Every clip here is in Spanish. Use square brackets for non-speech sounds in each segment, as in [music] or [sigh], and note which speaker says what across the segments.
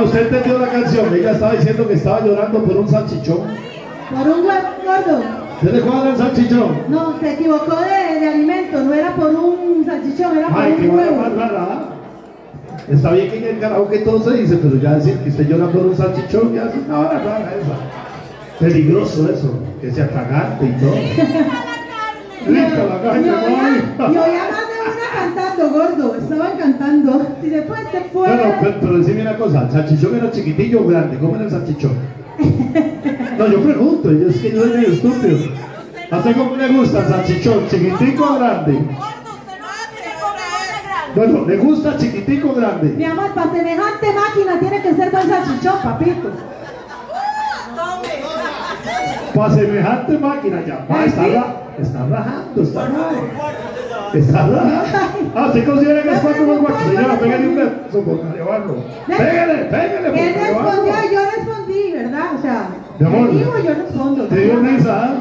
Speaker 1: Ah, usted entendió la canción. Ella estaba diciendo que estaba llorando por un salchichón.
Speaker 2: Por un gordo.
Speaker 1: ¿Se le cuadra el salchichón?
Speaker 2: No, se equivocó de, de alimento, no era por un salchichón, era por
Speaker 1: Ay, qué
Speaker 2: un huevo.
Speaker 1: más rara. ¿ah? Está bien que en el karaoke todo se dice, pero ya decir que usted llora por un salchichón, ya es una hora rara esa. Peligroso eso, que sea cagante y todo. [laughs] Rica la carne,
Speaker 2: oía,
Speaker 1: mami.
Speaker 2: y oía más de una cantando, gordo, estaban cantando. Si después se fue.
Speaker 1: Bueno, pero, pero decime una cosa, ¿el salchichón era chiquitillo o grande? ¿Cómo era el salchichón? No, yo pregunto, yo es que yo soy medio estúpido. ¿A usted cómo le gusta el salchichón? ¿Chiquitico o grande? Bueno, ¿le gusta chiquitico o grande?
Speaker 2: Mi amor, para semejante máquina tiene que ser buen salchichón, papito.
Speaker 1: Para semejante máquina ya. Va, está, ra- está rajando, está rajando. Ah, ¿usted considera que es cuatro por cuatro? Señora, pégale un beso por llevarlo. Pégale, pégale
Speaker 2: Él respondió yo respondí, ¿verdad? O sea,
Speaker 1: Mi amor,
Speaker 2: y yo respondo.
Speaker 1: Te dio risa, ¿ah?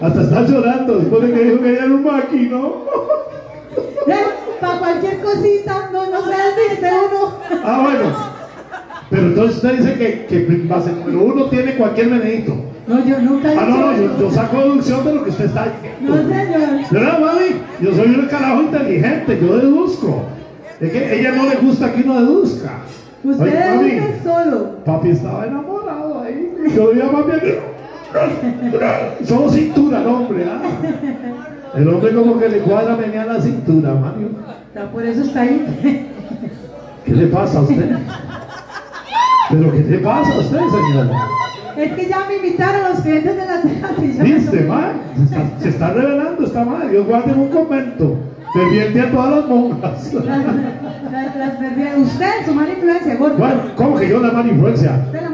Speaker 1: Hasta está llorando después de que dijo que ella era un máquino.
Speaker 2: Para cualquier cosita, no, no se viste uno.
Speaker 1: Ah, bueno. Pero entonces usted dice que, que base número uno tiene cualquier menedito.
Speaker 2: No, yo nunca he
Speaker 1: Ah, no, no, yo, yo saco deducción de lo que usted está
Speaker 2: No, señor.
Speaker 1: ¿Verdad, mami? Yo soy un carajo inteligente, yo deduzco. Es que a ella no le gusta que uno deduzca.
Speaker 2: Usted
Speaker 1: Oye, mami,
Speaker 2: es solo.
Speaker 1: papi estaba enamorado ahí. Yo veía a papi. Solo cintura el hombre, ¿ah? El hombre como que le cuadra venía la cintura, Mario.
Speaker 2: Por eso está ahí.
Speaker 1: ¿Qué le pasa a usted? ¿Pero qué le pasa a usted, señora?
Speaker 2: Es que ya me invitaron los clientes de la me
Speaker 1: ¿Viste,
Speaker 2: tocó.
Speaker 1: ma? Se está, se está revelando esta madre. Dios guarde en un convento. Pervierte a todas las monjas.
Speaker 2: Las, las. Usted, su mala influencia, gordo.
Speaker 1: Bueno, ¿cómo que yo la mala influencia?
Speaker 2: Usted la